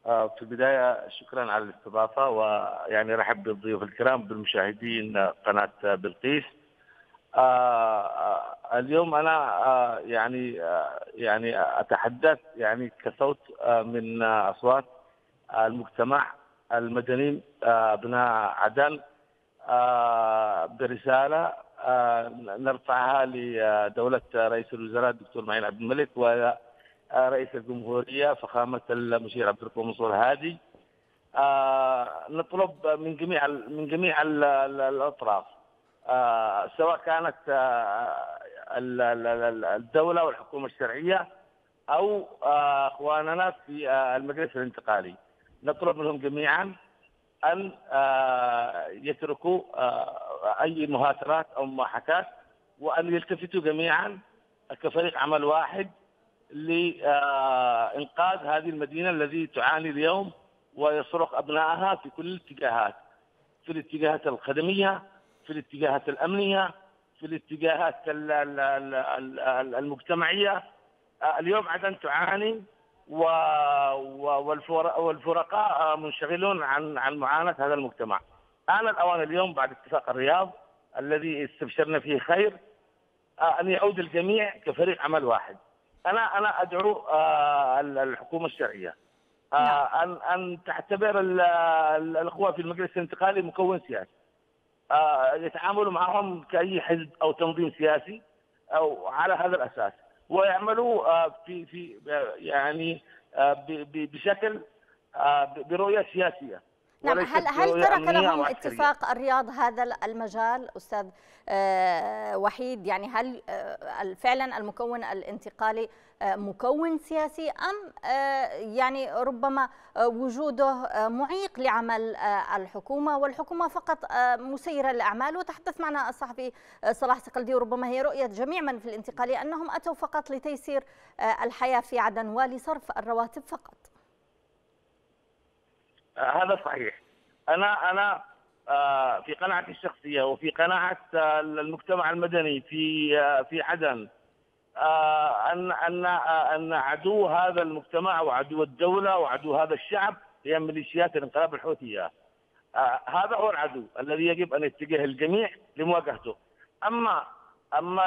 آه، في البداية شكرا على الاستضافة ويعني رحب بالضيوف الكرام بالمشاهدين قناة بلقيس. اليوم أنا يعني يعني أتحدث يعني كصوت من أصوات المجتمع المدنيين آه، أبناء عدن آه، برسالة آه، نرفعها لدولة رئيس الوزراء الدكتور معين عبد الملك ورئيس الجمهورية فخامة المشير عبد الرحمن منصور هادي. نطلب من جميع من جميع الأطراف سواء كانت الدولة والحكومة الشرعية أو أخواننا في المجلس الانتقالي. نطلب منهم جميعا أن آه، يتركوا آه، أي مهاترات أو مماحكات وأن يلتفتوا جميعا كفريق عمل واحد لانقاذ هذه المدينة التي تعاني اليوم ويصرخ أبنائها في كل الاتجاهات في الاتجاهات الخدمية في الاتجاهات الأمنية في الاتجاهات المجتمعية. آه، اليوم عدن تعاني والفرقاء منشغلون عن عن معاناة هذا المجتمع. آن الأوان اليوم بعد اتفاق الرياض الذي استبشرنا فيه خير آه، أن يعود الجميع كفريق عمل واحد. أنا أنا أدعو آه، الحكومة الشرعية آه، نعم. أن أن تعتبر الأخوة في المجلس الانتقالي مكون سياسي. يتعاملوا معهم كأي حزب أو تنظيم سياسي أو على هذا الأساس. ويعملوا آه، في في يعني آه، بشكل آه، برؤية سياسية. نعم هل هل ترك لهم اتفاق الرياض هذا المجال أستاذ وحيد؟ يعني هل فعلا المكون الانتقالي مكون سياسي أم يعني ربما وجوده معيق لعمل الحكومة والحكومة فقط مسيرة للاعمال وتحدث معنا الصحفي صلاح سقلدي وربما هي رؤية جميع من في الانتقاليه أنهم أتوا فقط لتيسير الحياة في عدن ولصرف الرواتب فقط. هذا صحيح. أنا أنا في قناعتي الشخصية وفي قناعة المجتمع المدني في في عدن آه، ان ان آه، أن عدو هذا المجتمع وعدو الدولة وعدو هذا الشعب هي ميليشيات الانقلاب الحوثيه آه هذا هو العدو الذي يجب أن يتجه الجميع لمواجهته. اما أما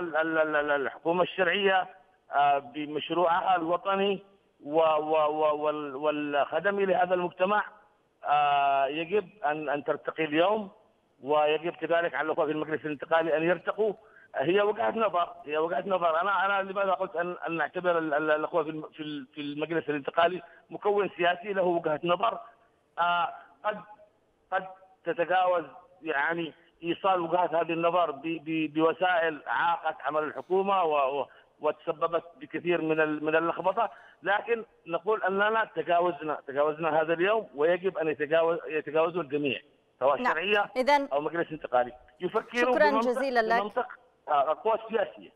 الحكومة الشرعية آه بمشروعها الوطني والخدمي لهذا المجتمع آه يجب ان أن ترتقي اليوم ويجب كذلك على الاخوه في المجلس الانتقالي أن يرتقوا. هي وجهه نظر هي وجهه نظر أنا أنا لماذا قلت أن أن نعتبر الأخوة في في المجلس الانتقالي مكون سياسي له وجهه نظر آه قد قد تتجاوز يعني إيصال وجهات هذه النظر بوسائل عاقت عمل الحكومة وتسببت بكثير من من اللخبطة. لكن نقول أننا تجاوزنا تجاوزنا هذا اليوم ويجب أن يتجاوز يتجاوزه الجميع سواء نعم. شرعية إذن أو مجلس انتقالي. يفكروا شكرا جزيلا لك. القوى السياسيه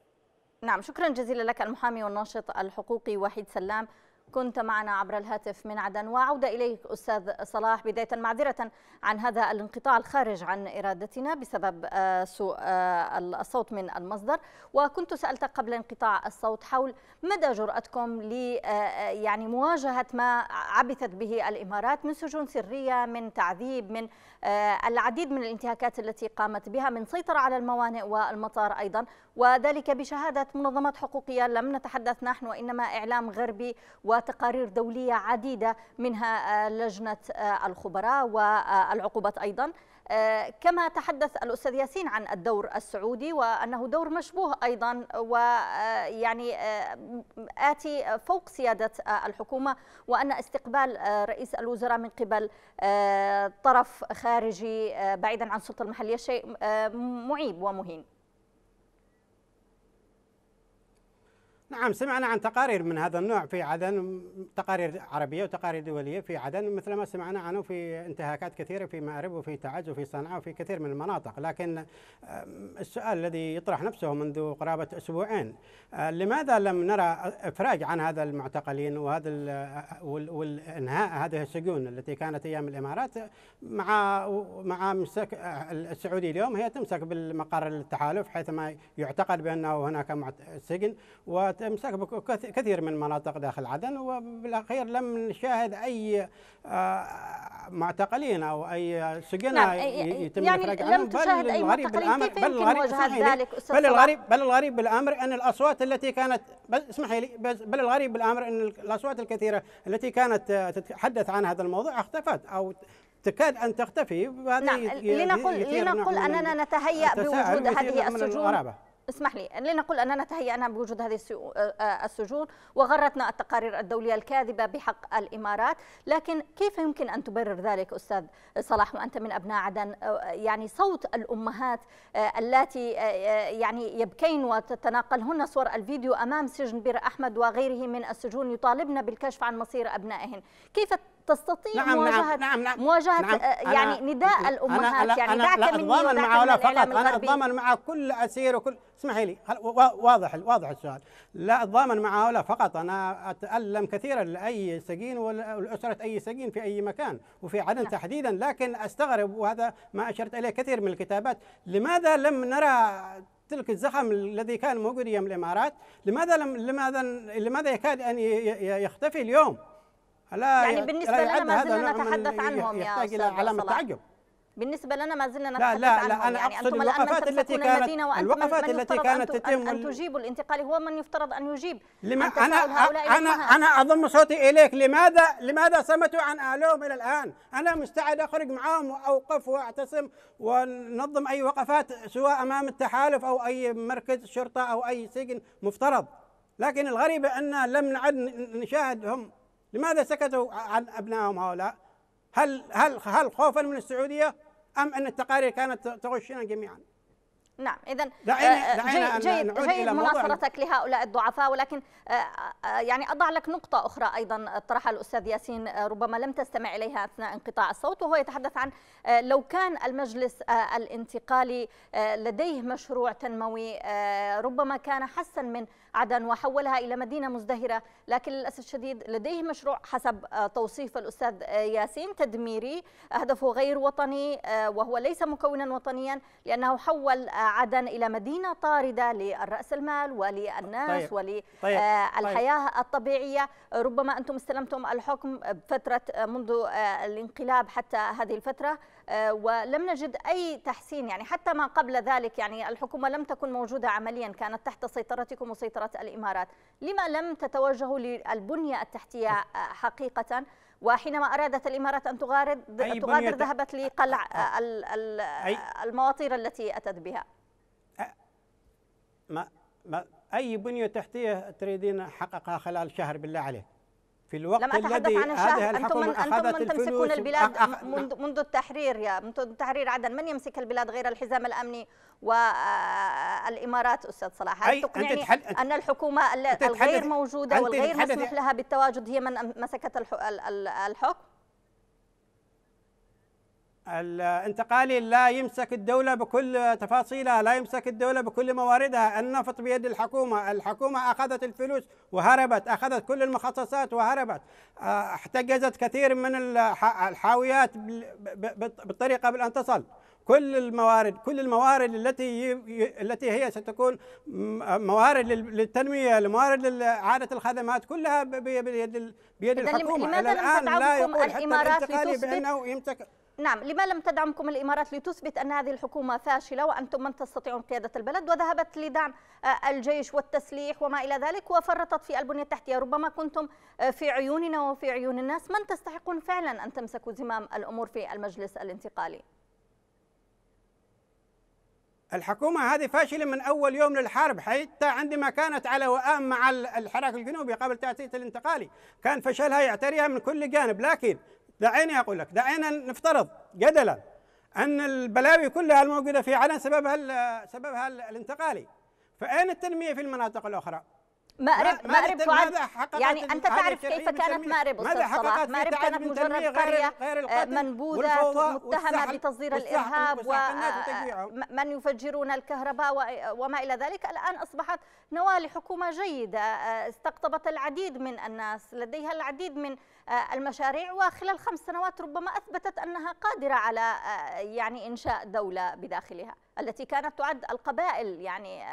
نعم شكرا جزيلا لك المحامي والناشط الحقوقي وحيد سلام. كنت معنا عبر الهاتف من عدن. وعودة إليك أستاذ صلاح بداية معذرة عن هذا الانقطاع الخارج عن إرادتنا بسبب آه، سوء آه، الصوت من المصدر. وكنت سألتك قبل انقطاع الصوت حول مدى جرأتكم ل آه، يعني مواجهة ما عبثت به الإمارات من سجون سرية من تعذيب من العديد من الانتهاكات التي قامت بها من سيطرة على الموانئ والمطار أيضا. وذلك بشهادة منظمات حقوقية لم نتحدث نحن وإنما إعلام غربي وتقارير دولية عديدة منها لجنة الخبراء والعقوبات أيضا. كما تحدث الأستاذ ياسين عن الدور السعودي وأنه دور مشبوه أيضا ويعني آتي فوق سيادة الحكومة وأن استقبال رئيس الوزراء من قبل طرف خارجي بعيدا عن السلطة المحلية شيء معيب ومهين. نعم سمعنا عن تقارير من هذا النوع في عدن تقارير عربية وتقارير دولية في عدن مثل ما سمعنا عنه في انتهاكات كثيرة في مأرب وفي تعز وفي صنعاء وفي كثير من المناطق. لكن السؤال الذي يطرح نفسه منذ قرابة أسبوعين آه، لماذا لم نرى إفراج عن هذا المعتقلين وهذا والإنهاء هذه السجون التي كانت أيام الإمارات مع مع مسك السعودي اليوم؟ هي تمسك بالمقر التحالف حيثما يعتقد بأنه هناك سجن و تمسك كثير من مناطق داخل عدن وبالأخير لم نشاهد أي آه، معتقلين أو أي سجناء نعم يتم يعني الافراج عنهم. بل الغريب بالأمر بل الغريب ذلك بل الغريب بل الغريب بالأمر أن الأصوات التي كانت اسمحي لي بل الغريب بالأمر أن الأصوات الكثيرة التي كانت تتحدث عن هذا الموضوع اختفت أو تكاد أن تختفي. نعم لنقل لنقل أننا نتهيأ بوجود هذه السجون. اسمح لي لنقل أننا تهيأنا بوجود هذه آه، آه، السجون وغرتنا التقارير الدولية الكاذبة بحق الإمارات لكن كيف يمكن أن تبرر ذلك أستاذ صلاح؟ وأنت من أبناء عدن آه، يعني صوت الأمهات التي يعني يبكين وتتناقلهن صور الفيديو أمام سجن بير أحمد وغيره من السجون يطالبن بالكشف عن مصير أبنائهن. كيف تستطيع نعم, نعم، مواجهة نعم نعم مواجهة نعم. يعني نداء الأمهات أنا يعني دعك مني ودعك من فقط. أنا أتضامن مع كل أسير وكل اسمحي لي. واضح واضح السؤال. لا أتضامن مع هؤلاء فقط. أنا أتألم كثيرا لأي سجين ولأسرة أي سجين في أي مكان وفي عدن نعم. تحديدا لكن أستغرب وهذا ما أشرت إليه كثير من الكتابات لماذا لم نرى تلك الزخم الذي كان موجود أيام الإمارات؟ لماذا لم لماذا لماذا يكاد أن يختفي اليوم؟ لا يعني بالنسبة لنا ما زلنا نتحدث عنهم يا يحتاج إلى علامة تعجب. بالنسبة لنا ما زلنا نتحدث لا لا عنهم. لا أنا يعني أقصد الوقفات التي كانت الوقفات التي كانت تتم أن تجيبوا الانتقالي هو من يفترض أن يجيب. لما أنا أنا أنا أضم صوتي إليك. لماذا لماذا صمتوا عن أهلهم إلى الآن؟ أنا مستعد أخرج معهم وأوقف وأعتصم وننظم أي وقفات سواء أمام التحالف أو أي مركز شرطة أو أي سجن مفترض. لكن الغريب أن لم نعد نشاهدهم. لماذا سكتوا عن أبنائهم هؤلاء؟ هل هل هل خوفا من السعودية أم أن التقارير كانت تغشنا جميعا؟ نعم اذا دعينا دعينا جيد, جيد, جيد مناصرتك لهؤلاء الضعفاء ولكن آه، آه، يعني أضع لك نقطة أخرى أيضا طرحها الأستاذ ياسين آه، ربما لم تستمع إليها أثناء انقطاع الصوت وهو يتحدث عن لو كان المجلس الانتقالي لديه مشروع تنموي ربما كان حسن من عدن وحولها إلى مدينة مزدهرة لكن للأسف الشديد لديه مشروع حسب آه، توصيف الأستاذ آه، ياسين تدميري هدفه غير وطني آه، وهو ليس مكونا وطنيا لأنه حول عدن إلى مدينة طاردة للرأس المال وللناس طيب. وللحياة طيب. الطبيعية ربما أنتم استلمتم الحكم بفترة منذ الانقلاب حتى هذه الفترة ولم نجد أي تحسين يعني حتى ما قبل ذلك يعني الحكومة لم تكن موجودة عمليا كانت تحت سيطرتكم وسيطرة الإمارات لما لم تتوجهوا للبنية التحتية حقيقة وحينما أرادت الإمارات أن تغادر تغادر ذهبت لقلع المواطير التي أتت بها. ما ما أي بنية تحتية تريدين حققها خلال شهر بالله عليه في الوقت لم الذي عن هذه أنتم من أنتم من تمسكون البلاد منذ منذ التحرير يا منذ تحرير عدن من يمسك البلاد غير الحزام الأمني والإمارات أستاذ صلاح هل تقنعني أن الحكومة الغير موجودة والغير مسموح لها بالتواجد هي من مسكت الحكم؟ الانتقالي لا يمسك الدولة بكل تفاصيلها لا يمسك الدولة بكل مواردها. النفط بيد الحكومة الحكومة أخذت الفلوس وهربت أخذت كل المخصصات وهربت. آه، احتجزت كثير من الحاويات بالطريقة قبل أن تصل. كل الموارد كل الموارد التي التي هي ستكون موارد للتنمية الموارد لإعادة الخدمات كلها بيد بيد الحكومة. لماذا لم تدعمكم الإمارات بأنه يمسك نعم لما لم تدعمكم الإمارات لتثبت أن هذه الحكومة فاشلة وأنتم من تستطيعون قيادة البلد وذهبت لدعم آه، الجيش والتسليح وما إلى ذلك وفرطت في البنية التحتية. ربما كنتم آه، في عيوننا وفي عيون الناس. من تستحقون فعلا أن تمسكوا زمام الأمور في المجلس الانتقالي؟ الحكومة هذه فاشلة من أول يوم للحرب حتى عندما كانت على وئام مع الحراك الجنوبي قبل تأسيس الانتقالي. كان فشلها يعتريها من كل جانب لكن دعيني أقول لك دعينا نفترض جدلا أن البلاوي كلها الموجودة في عدن سببها سببها الانتقالي. فأين التنمية في المناطق الأخرى؟ مأرب مأرب فؤاد يعني أنت تعرف كيف كانت مأرب أستاذ صلاح مأرب كانت مجرد قرية آه، منبوذة متهمة بتصدير الإرهاب ومن يفجرون الكهرباء وما إلى ذلك. الآن أصبحت نواة لحكومة جيدة آه، استقطبت العديد من الناس لديها العديد من المشاريع وخلال خمس سنوات ربما أثبتت أنها قادرة على يعني إنشاء دولة بداخلها. التي كانت تعد القبائل يعني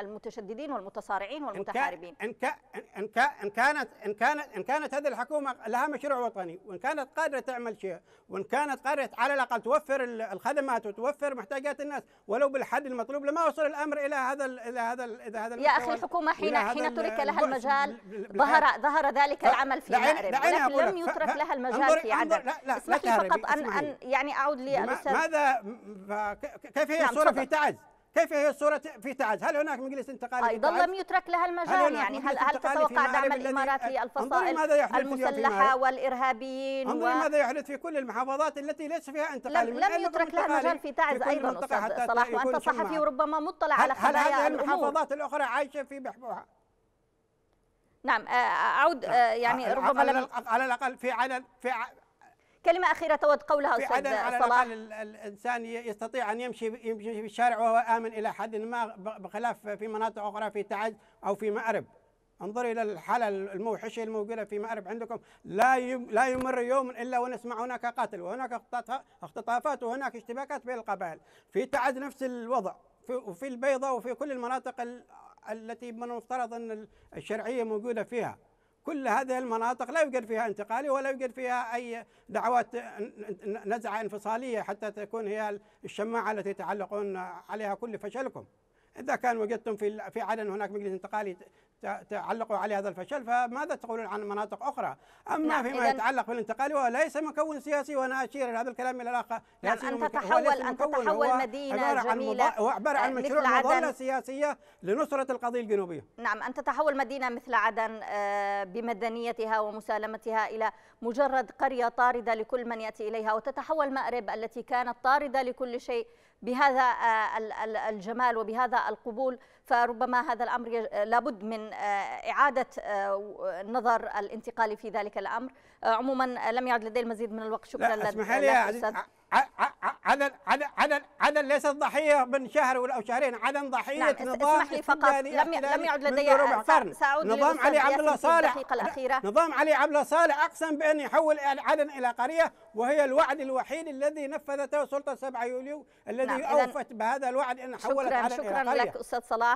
المتشددين والمتصارعين والمتحاربين إن, إن, إن كانت إن كانت إن كانت هذه الحكومة لها مشروع وطني وإن كانت قادرة تعمل شيء وإن كانت قادرة على الأقل توفر الخدمات وتوفر محتاجات الناس ولو بالحد المطلوب لما وصل الأمر إلى هذا إلى هذا إلى هذا يا أخي الحكومة حين حين ترك لها المجال ظهر ظهر ذلك العمل في مأرب ولكن لم يترك لها المجال في عدن اسمح لي فقط أن أن يعني أعود للأستاذ ماذا كيف هي الصورة في تعز. كيف هي الصورة في تعز؟ هل هناك مجلس انتقالي أيضا لم يترك لها المجال يعني. هل هل تتوقع دعم الإمارات للفصائل المسلحة والإرهابيين انظري و... ماذا يحدث في كل المحافظات التي ليس فيها انتقالي. لم, لم يترك لها المجال في تعز أيضا أستاذ صلاح وأنت صحفي وربما مطلع على خبايا هل هذه المحافظات الأخرى عايشة في بحبوحة؟ نعم أعود يعني ربما على, على الأقل في عدد في كلمة أخيرة تود قولها أستاذ في على صلاح. الإنسان يستطيع أن يمشي يمشي في الشارع وهو آمن إلى حد ما بخلاف في مناطق أخرى في تعز أو في مأرب. انظروا إلى الحالة الموحشة الموجودة في مأرب عندكم. لا لا يمر يوم إلا ونسمع هناك قتل وهناك اختطافات وهناك اشتباكات بين القبائل. في تعز نفس الوضع. وفي البيضة وفي كل المناطق التي من المفترض أن الشرعية موجودة فيها. كل هذه المناطق لا يوجد فيها انتقالي ولا يوجد فيها أي دعوات نزعة انفصالية حتى تكون هي الشماعة التي تعلقون عليها كل فشلكم. إذا كان وجدتم في في عدن هناك مجلس انتقالي تعلقوا على هذا الفشل فماذا تقولون عن مناطق أخرى؟ أما نعم فيما يتعلق بالانتقال هو ليس مكون سياسي وأنا أشير هذا الكلام إلى الأخ نعم أن تتحول أن تتحول مدينة جميلة هو عبارة عن مشروع مظلة سياسية لنصرة القضية الجنوبية. نعم أن تتحول مدينة مثل عدن آه، بمدنيتها ومسالمتها إلى مجرد قرية طاردة لكل من يأتي إليها وتتحول مأرب التي كانت طاردة لكل شيء بهذا آه، الجمال وبهذا القبول فربما هذا الأمر لابد من آه، إعادة النظر آه، الانتقالي في ذلك الأمر. عموما لم يعد لدي المزيد من الوقت. شكرا لك اسمح لي عدن عدن عدن عدن ليست ضحيه من شهر أو شهرين. عدن ضحية نعم نظام اسمح لي فقط. لم لم يعد لدي سأعود نظام علي عبد الله صالح. نظام علي عبد الله صالح أقسم بأن يحول عدن إلى قرية وهي الوعد الوحيد الذي نفذته سلطة 7 يوليو الذي نعم أوفت بهذا الوعد إن حولت عدن إلى قريه شكرا لك أستاذ صلاح.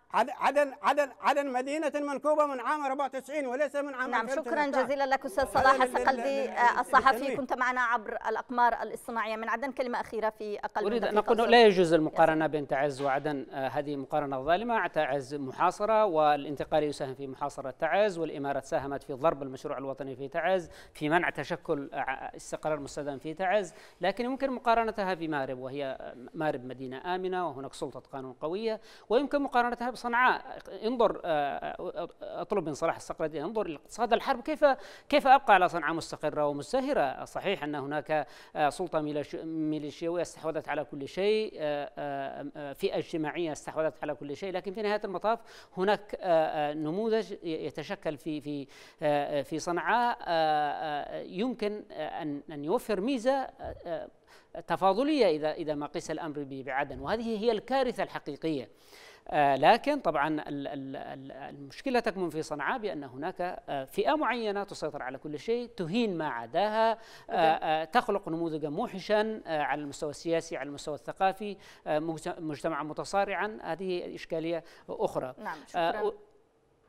عدن عدن عدن مدينة منكوبة من عام 94 وليس من عام نعم شكرا جزيلا لك أستاذ صلاح السقلدي الصحفي. كنت معنا عبر الأقمار الاصطناعية. من عدن كلمة أخيرة في أقل أريد أن أقول لا يجوز المقارنة بين تعز وعدن آه، هذه مقارنة ظالمة. تعز محاصرة والانتقال يساهم في محاصرة تعز والإمارات ساهمت في ضرب المشروع الوطني في تعز في منع تشكل آه، استقرار مستدام في تعز. لكن يمكن مقارنتها بمارب وهي آه، مارب مدينة آمنة وهناك سلطة قانون قوية ويمكن مقارنتها صنعاء انظر آه، اطلب من صلاح الصقردي انظر الاقتصاد الحرب كيف كيف أبقى على صنعاء مستقرة ومزدهره صحيح أن هناك آه، سلطة ميليشيويه استحوذت على كل شيء آه، فئة اجتماعية استحوذت على كل شيء لكن في نهاية المطاف هناك نموذج يتشكل في في في صنعاء يمكن أن أن يوفر ميزة تفاضلية إذا إذا ما قيس الأمر بعدن وهذه هي الكارثة الحقيقية. آه، لكن طبعا المشكلة تكمن في صنعاء بأن هناك آه، فئة معينة تسيطر على كل شيء تهين ما عداها آه، تخلق نموذجا موحشا على المستوى السياسي على المستوى الثقافي مجتمعا متصارعا هذه إشكالية أخرى نعم شكرا.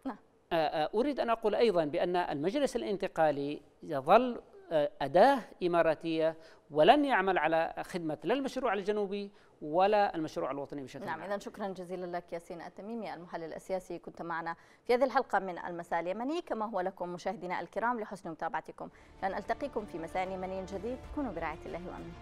نعم. أريد أن أقول أيضا بأن المجلس الانتقالي يظل أداة إماراتية ولن يعمل على خدمة لا المشروع الجنوبي ولا المشروع الوطني بشكل نعم إذا شكرا جزيلا لك ياسين التميمي المحلل السياسي كنت معنا في هذه الحلقة من المساء اليمني. كما هو لكم مشاهدينا الكرام لحسن متابعتكم. لن ألتقيكم في مساء يمني جديد. كونوا برعاية الله وأمنه.